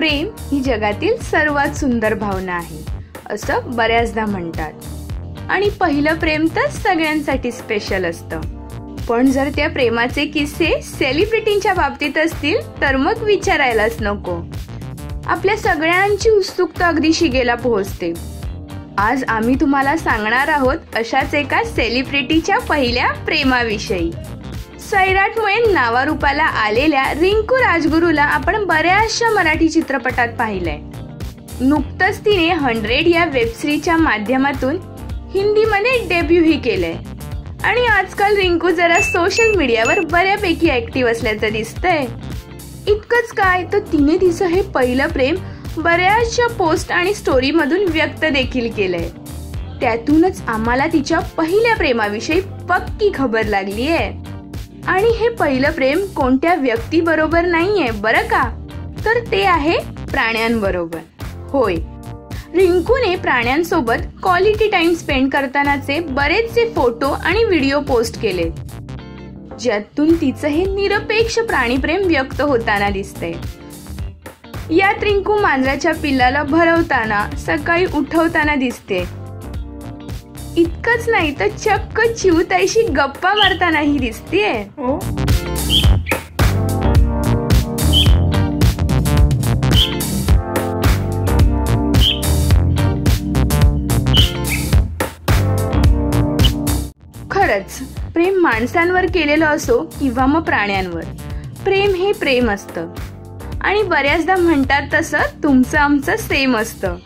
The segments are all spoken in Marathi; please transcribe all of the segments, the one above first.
प्रेम ही जगातील सर्वात सुंदर भावना आहे असं बऱ्याचदा म्हणतात. आणि पहिलं प्रेम तर सगळ्यांसाठी स्पेशल असतं. पण जर त्या प्रेमाचे किस्से सेलिब्रिटींच्या बाबतीत असतील तर मग विचारायलाच नको. आपल्या सगळ्यांची उत्सुकता अगदी शिगेला पोहोचते. आज आम्ही तुम्हाला सांगणार आहोत अशाच एका सेलिब्रिटीच्या पहिल्या प्रेमाविषयी. सैराटमुळे नावारूपाला आलेल्या रिंकू राजगुरूला आपण बऱ्याचशा मराठी चित्रपटात पाहिलंय. नुकतंच तिने हंड्रेड या वेबसिरीजच्या माध्यमातून हिंदीमध्ये डेब्यूही केलंय. आणि आजकाल रिंकू जरा सोशल मीडियावर बऱ्यापैकी ऍक्टिव्ह असल्याचं दिसतंय. इतकंच काय तर तिने तिचं हे पहिलं प्रेम बऱ्याचशा पोस्ट आणि स्टोरी मधून व्यक्त देखील केलंय. त्यातूनच आम्हाला तिच्या पहिल्या प्रेमाविषयी पक्की खबर लागली आहे आणि हे पहिलं प्रेम कोणत्या व्यक्तीबरोबर नाहीये बरं का? तर ते आहे प्राण्यांबरोबर. होय. रिंकूने प्राण्यांसोबत क्वालिटी टाइम स्पेंड करतानाचे बरेचसे फोटो आणि व्हिडिओ पोस्ट केले. ज्यातून तिचं हे निरपेक्ष प्राणीप्रेम व्यक्त होताना दिसतंय. यात रिंकू मांजराच्या पिल्लाला भरवताना सकाळी उठवताना दिसते. इतकंच नाही तर चक्क चिवताईशी गप्पा मारतानाही दिसतेय. खरंच प्रेम माणसांवर केलेलं असो किंवा मग प्राण्यांवर प्रेम हे प्रेम असतं. आणि बऱ्याचदा म्हणतात तसं तुमचं आमचं सेम असतं.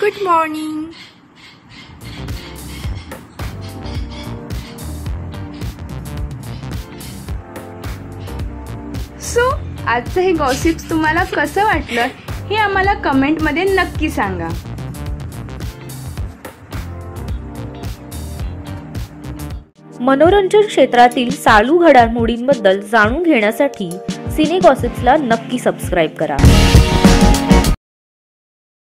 गुड मॉर्निंग सो आजचं हे गॉसिप्स तुम्हाला कसं वाटलं? हे आम्हाला कमेंटमध्ये नक्की सांगा. मनोरंजन क्षेत्रातील चालू घडामोडींबद्दल जाणून घेण्यासाठी सिने गॉसिप्सला नक्की सबस्क्राईब करा.